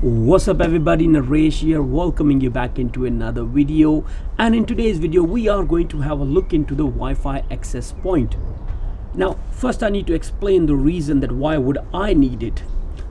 What's up everybody, Naresh here, welcoming you back into another video and in today's video we are going to have a look into the Wi-Fi access point. Now first I need to explain the reason that why would I need it.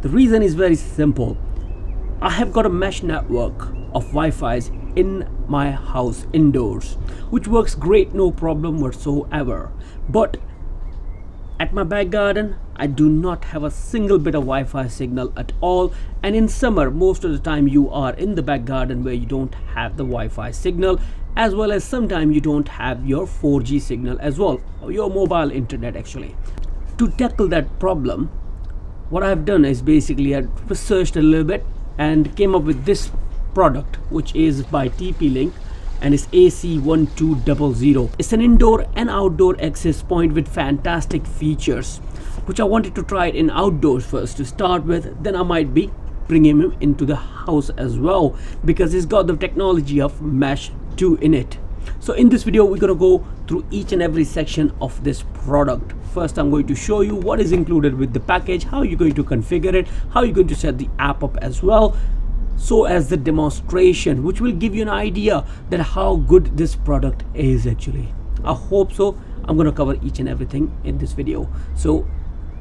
The reason is very simple. I have got a mesh network of Wi-Fi's in my house indoors which works great no problem whatsoever but at my back garden, I do not have a single bit of Wi-Fi signal at all and in summer most of the time you are in the back garden where you don't have the Wi-Fi signal as well as sometimes you don't have your 4G signal as well your mobile internet actually. To tackle that problem what I've done is basically I researched a little bit and came up with this product which is by TP-Link and it's AC1200. It's an indoor and outdoor access point with fantastic features which I wanted to try it in outdoors first to start with then I might be bringing him into the house as well because he's got the technology of mesh 2 in it. So in this video we're going to go through each and every section of this product. First I'm going to show you what is included with the package, how you're going to configure it, how you're going to set the app up as well so as the demonstration which will give you an idea that how good this product is actually i hope so i'm going to cover each and everything in this video so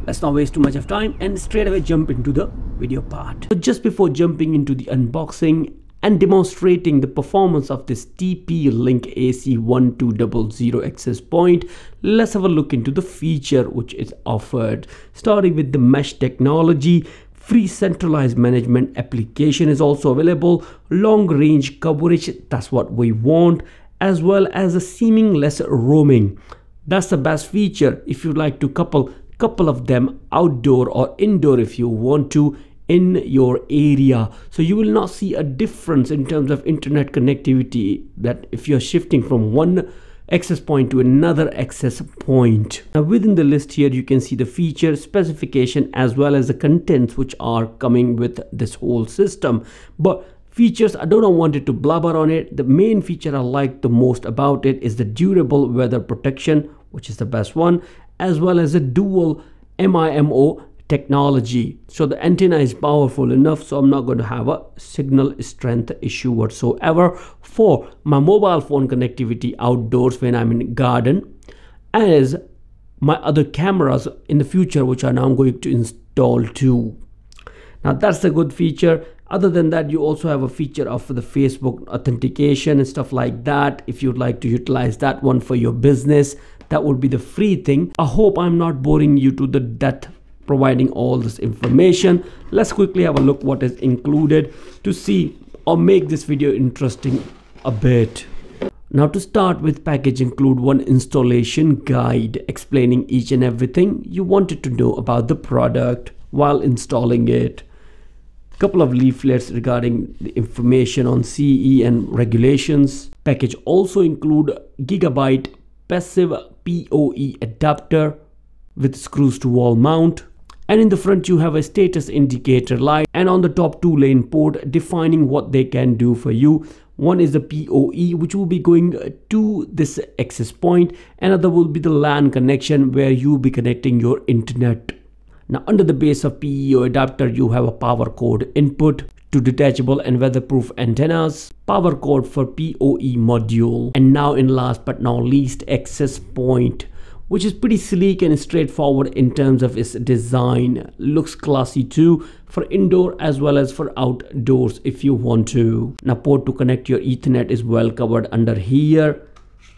let's not waste too much of time and straight away jump into the video part so just before jumping into the unboxing and demonstrating the performance of this TP-Link AC1200 access point, let's have a look into the feature which is offered. Starting with the mesh technology, free centralized management application is also available long range coverage that's what we want as well as a seamless roaming that's the best feature if you'd like to couple couple of them outdoor or indoor if you want to in your area so you will not see a difference in terms of internet connectivity that if you're shifting from one access point to another access point. Now within the list here you can see the feature specification as well as the contents which are coming with this whole system. But features I don't want it to blabber on it. The main feature I like the most about it is the durable weather protection which is the best one as well as a dual MIMO technology. So the antenna is powerful enough so i'm not going to have a signal strength issue whatsoever for my mobile phone connectivity outdoors when i'm in garden. As my other cameras in the future which are now going to install too. Now that's a good feature other than that you also have a feature of the facebook authentication and stuff like that. If you'd like to utilize that one for your business that would be the free thing. I hope i'm not boring you to the death providing all this information. Let's quickly have a look what is included to see or make this video interesting a bit. Now to start with package include one installation guide explaining each and everything you wanted to know about the product while installing it couple of leaflets regarding the information on CE and regulations. Package also include gigabyte passive PoE adapter with screws to wall mount. And in the front you have a status indicator light. And on the top two LAN port defining what they can do for you. One is the PoE which will be going to this access point. Another will be the LAN connection where you will be connecting your internet now under the base of PEO adapter you have a power cord input to detachable and weatherproof antennas, power cord for PoE module, and now in last but not least access point which is pretty sleek and straightforward in terms of its design. Looks classy too for indoor as well as for outdoors if you want to. Now port to connect your ethernet is well covered under here.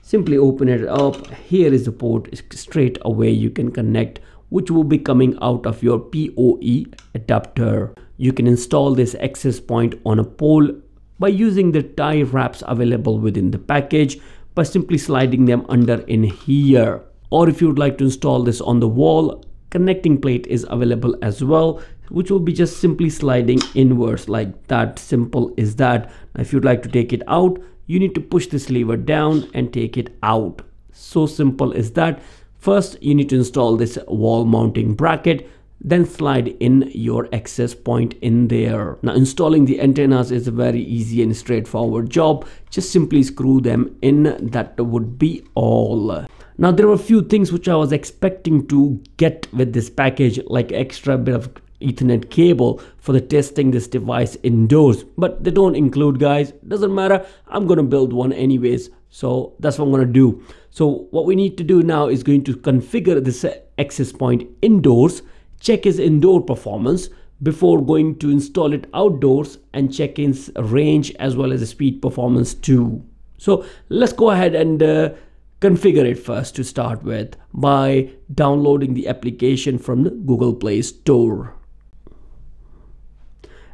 Simply open it up. Here is the port straight away you can connect which will be coming out of your PoE adapter. You can install this access point on a pole by using the tie wraps available within the package by simply sliding them under in here. Or if you would like to install this on the wall connecting plate is available as well which will be just simply sliding inwards like that. Simple is that. If you'd like to take it out you need to push this lever down and take it out. So simple is that first you need to install this wall mounting bracket then slide in your access point in there. Now installing the antennas is a very easy and straightforward job. Just simply screw them in. That would be all. Now there were a few things which I was expecting to get with this package like extra bit of ethernet cable for the testing this device indoors. But they don't include guys. Doesn't matter. I'm to build one anyways. So that's what i'm to do. So what we need to do now is going to configure this access point indoors check its indoor performance before going to install it outdoors and check its range as well as the speed performance too. So let's go ahead and uh, configure it first to start with by downloading the application from the Google Play Store.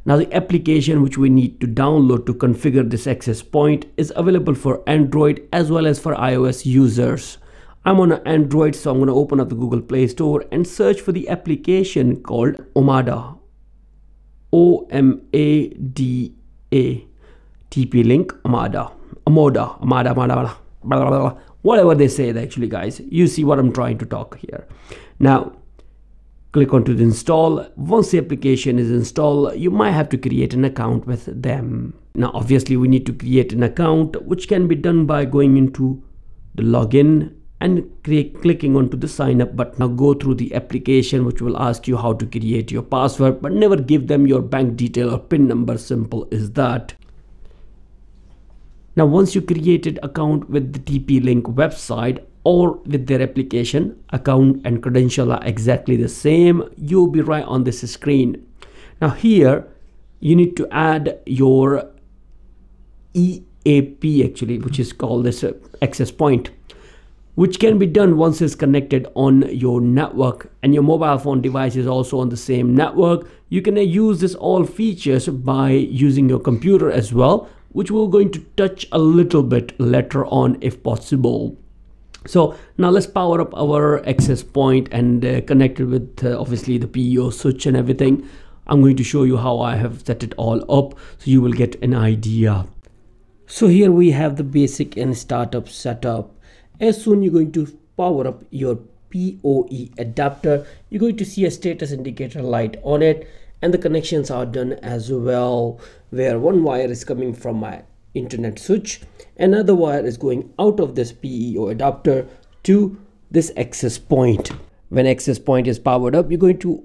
Now the application which we need to download to configure this access point is available for Android as well as for iOS users. I'm on Android so I'm going to open up the Google Play Store and search for the application called Omada. O-M-A-D-A. TP-Link Omada. Amoda. Omada. Amada. Blah, blah, blah whatever they say actually guys you see what i'm trying to talk here now click onto the install. Once the application is installed you might have to create an account with them. Now obviously we need to create an account which can be done by going into the login and click, clicking onto the sign up button. Now go through the application which will ask you how to create your password but never give them your bank detail or pin number. Simple is that. Now, once you created account with the TP-Link website or with their application, account and credential are exactly the same. You'll be right on this screen. Now here, you need to add your EAP actually, which is called this uh, access point which can be done once it's connected on your network and your mobile phone device is also on the same network you can use this all features by using your computer as well which we're going to touch a little bit later on if possible. So now let's power up our access point and uh, connect it with uh, obviously the PEO switch and everything. I'm going to show you how I have set it all up so you will get an idea. So here we have the basic and startup setup. As soon you're going to power up your PoE adapter, you're going to see a status indicator light on it and the connections are done as well where one wire is coming from my internet switch. Another wire is going out of this PEO adapter to this access point. When access point is powered up you're going to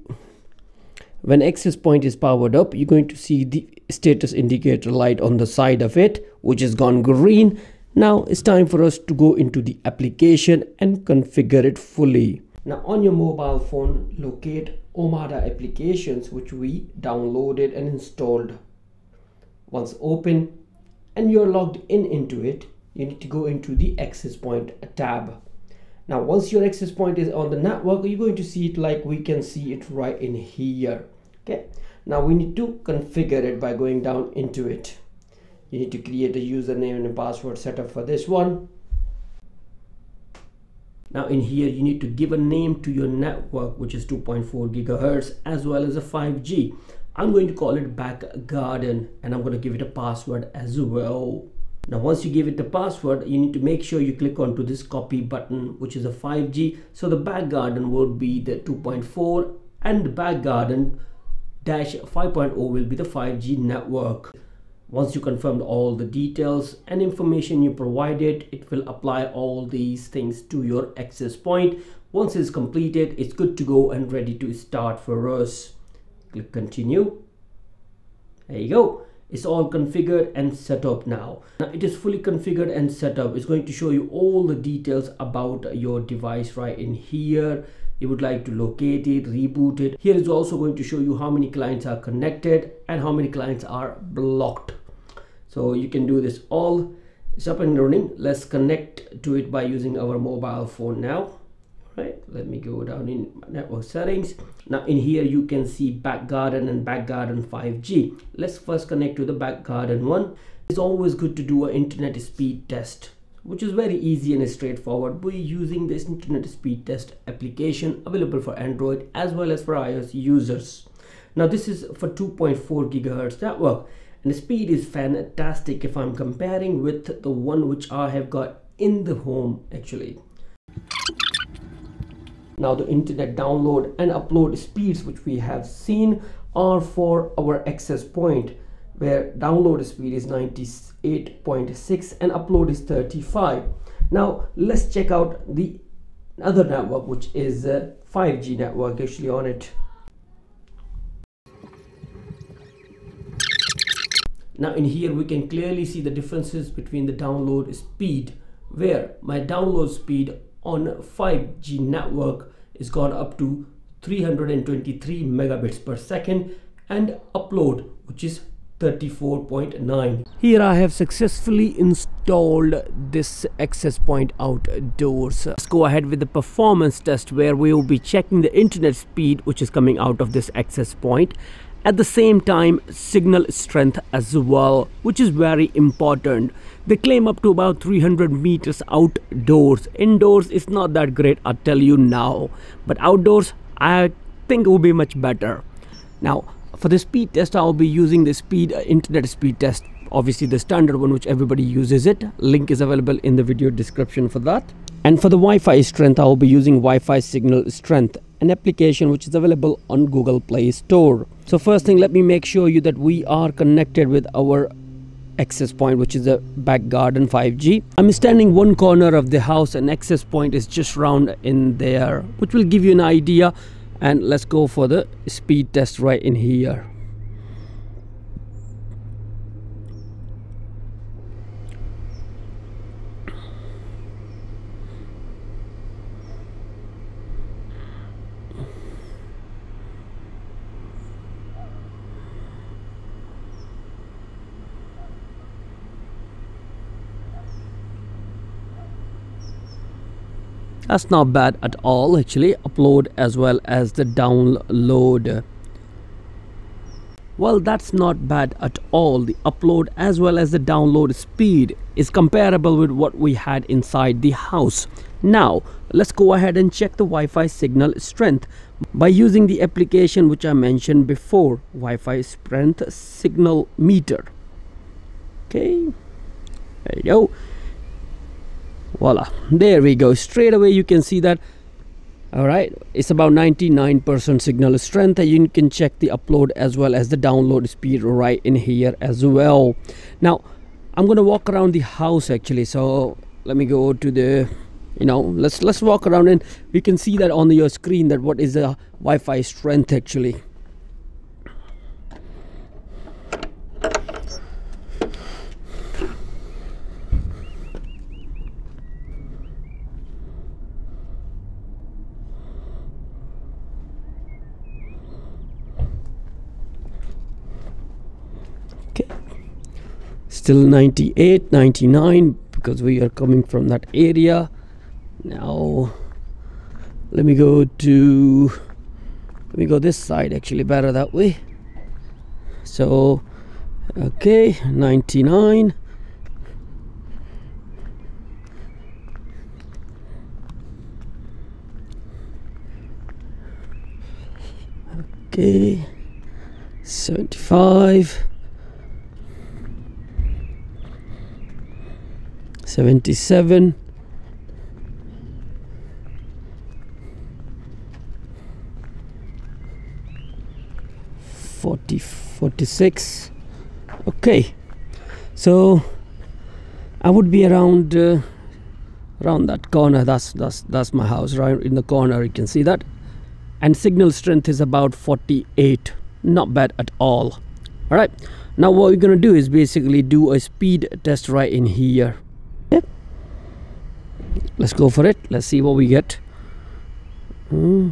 when access point is powered up you're going to see the status indicator light on the side of it which has gone green. Now it's time for us to go into the application and configure it fully. Now on your mobile phone locate Omada applications which we downloaded and installed. Once open and you're logged in into it, you need to go into the access point tab. Now once your access point is on the network, you're going to see it like we can see it right in here. Okay. Now we need to configure it by going down into it. You need to create a username and a password setup for this one now in here you need to give a name to your network which is 2.4 gigahertz as well as a 5G. I'm going to call it back garden and I'm going to give it a password as well. Now once you give it the password you need to make sure you click onto this copy button which is a 5G so the back garden will be the 2.4 and the back garden dash 5.0 will be the 5G network. Once you confirmed all the details and information you provided, it will apply all these things to your access point. Once it's completed, it's good to go and ready to start for us. Click continue. There you go. It's all configured and set up now. Now it is fully configured and set up. It's going to show you all the details about your device right in here you would like to locate it reboot it here is also going to show you how many clients are connected and how many clients are blocked so you can do this all it's up and running let's connect to it by using our mobile phone now right let me go down in network settings. Now in here you can see back garden and back garden 5g let's first connect to the back garden one. It's always good to do an internet speed test which is very easy and straightforward. By using this internet speed test application available for android as well as for ios users. Now this is for 2.4 gigahertz network and the speed is fantastic if I'm comparing with the one which I have got in the home actually now the internet download and upload speeds which we have seen are for our access point where download speed is 98.6 and upload is 35. Now let's check out the other network which is uh, 5G network actually on it. Now in here we can clearly see the differences between the download speed where my download speed on 5G network is gone up to 323 megabits per second and upload which is 34.9 here I have successfully installed this access point outdoors. Let's go ahead with the performance test where we will be checking the internet speed which is coming out of this access point at the same time signal strength as well which is very important. They claim up to about 300 meters outdoors. Indoors is not that great i tell you now. But outdoors i think it will be much better. Now for the speed test i'll be using the speed uh, internet speed test obviously the standard one which everybody uses it. Link is available in the video description for that. And for the wi-fi strength i'll be using wi-fi signal strength an application which is available on Google Play Store. So first thing let me make sure you that we are connected with our access point which is a back garden 5G. I'm standing one corner of the house and access point is just round in there which will give you an idea and let's go for the speed test right in here. That's not bad at all actually. Upload as well as the download. Well that's not bad at all. The upload as well as the download speed is comparable with what we had inside the house. Now let's go ahead and check the Wi-Fi signal strength. By using the application which I mentioned before Wi-Fi strength signal meter. Okay. There you go voila. There we go. Straight away you can see that. All right. It's about 99% signal strength you can check the upload as well as the download speed right in here as well. Now i'm gonna walk around the house actually. So let me go to the you know let's let's walk around and we can see that on your screen that what is the wi-fi strength actually still 98 99 because we are coming from that area. Now let me go to let me go this side actually better that way. So okay 99 okay 75 77 40 46 okay. So I would be around uh, around that corner. That's that's that's my house right in the corner. You can see that. And signal strength is about 48 not bad at all. All right. Now what we're gonna do is basically do a speed test right in here let's go for it. Let's see what we get. Hmm.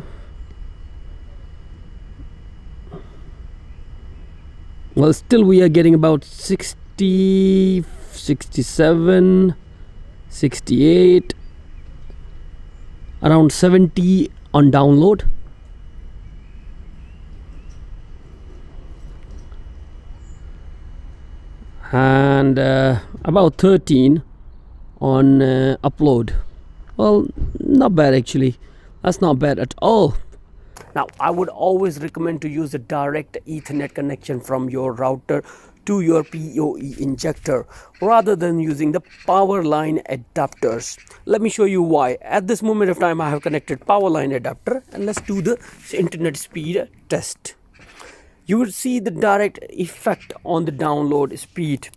well still we are getting about 60 67 68 around 70 on download. And uh, about 13 on uh, upload well not bad actually that's not bad at all now i would always recommend to use a direct ethernet connection from your router to your PoE injector rather than using the power line adapters. Let me show you why. At this moment of time I have connected power line adapter and let's do the internet speed test. You will see the direct effect on the download speed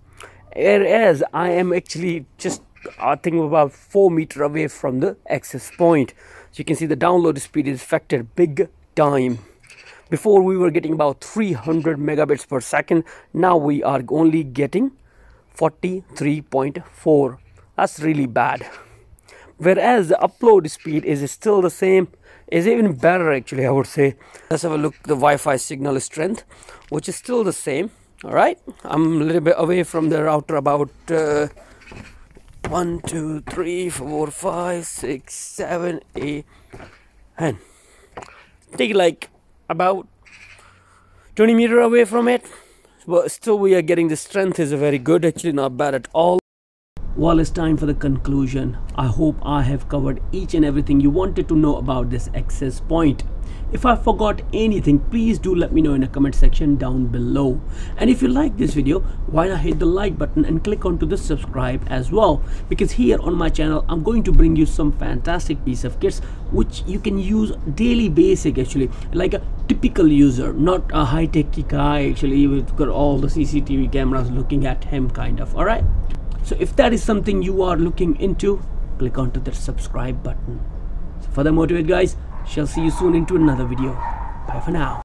whereas I am actually just I think about 4 meter away from the access point. So you can see the download speed is affected big time. Before we were getting about 300 megabits per second. Now we are only getting 43.4 that's really bad. Whereas the upload speed is still the same is even better actually i would say. Let's have a look the wi-fi signal strength which is still the same all right? I'm a little bit away from the router about uh, one two three four five six seven eight and take like about 20 meter away from it. But still we are getting the strength is very good. Actually not bad at all well it's time for the conclusion. I hope i have covered each and everything you wanted to know about this access point. If i forgot anything please do let me know in the comment section down below. And if you like this video why not hit the like button and click onto the subscribe as well? Because here on my channel i'm going to bring you some fantastic piece of kits which you can use daily basic actually. Like a typical user not a high-tech guy actually with got all the cctv cameras looking at him kind of. All right so if that is something you are looking into click onto the subscribe button. So for the motivate guys shall see you soon into another video. Bye for now